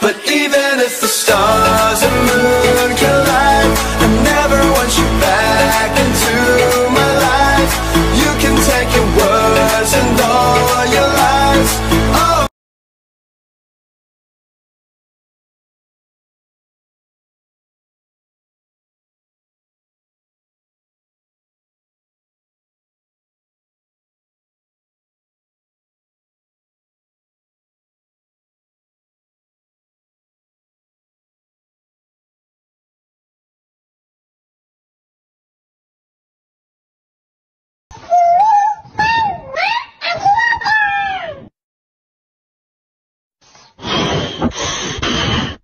But even if the Oh,